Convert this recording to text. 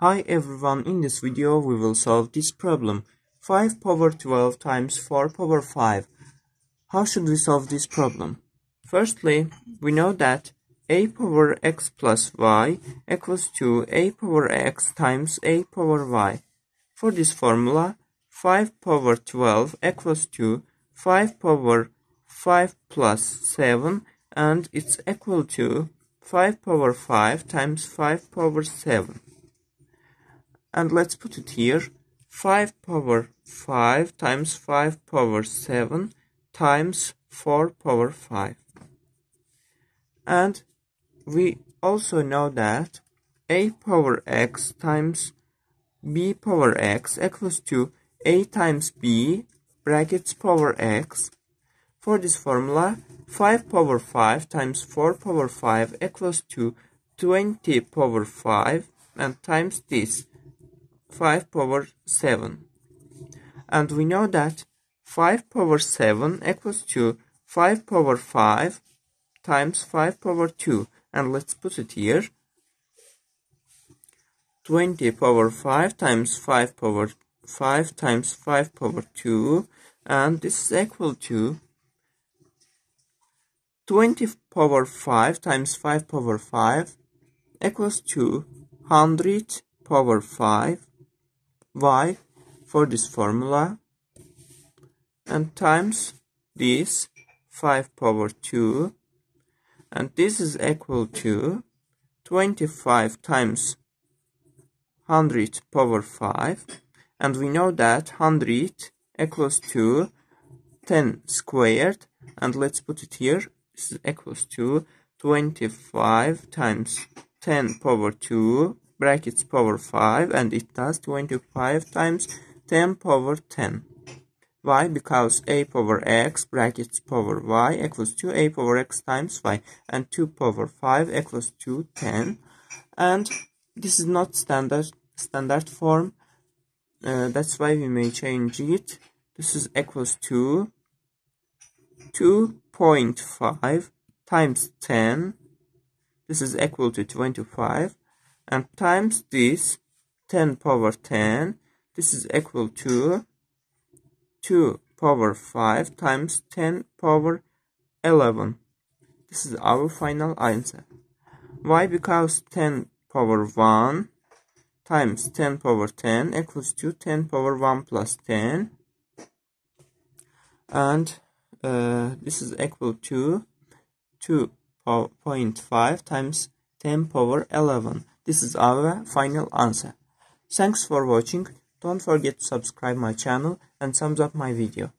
Hi everyone, in this video we will solve this problem. 5 power 12 times 4 power 5. How should we solve this problem? Firstly, we know that a power x plus y equals to a power x times a power y. For this formula, 5 power 12 equals to 5 power 5 plus 7 and it's equal to 5 power 5 times 5 power 7 and let's put it here. 5 power 5 times 5 power 7 times 4 power 5 and we also know that a power x times b power x equals to a times b brackets power x. For this formula 5 power 5 times 4 power 5 equals to 20 power 5 and times this 5 power 7. And we know that 5 power 7 equals to 5 power 5 times 5 power 2. And let's put it here. 20 power 5 times 5 power 5 times 5 power 2. And this is equal to 20 power 5 times 5 power 5 equals to 100 power 5 y for this formula and times this 5 power 2 and this is equal to 25 times 100 power 5 and we know that 100 equals to 10 squared. And let's put it here. This is equals to 25 times 10 power 2 brackets power 5 and it does 25 times 10 power 10. Why? Because a power x brackets power y equals 2 a power x times y and 2 power 5 equals to 10 and this is not standard standard form. Uh, that's why we may change it. This is equals to 2.5 times 10 this is equal to 25 and times this 10 power 10 this is equal to 2 power 5 times 10 power 11 this is our final answer. Why? Because 10 power 1 times 10 power 10 equals to 10 power 1 plus 10 and uh, this is equal to 2.5 times 10 power 11 this is our final answer. Thanks for watching. Don't forget to subscribe my channel and thumbs up my video.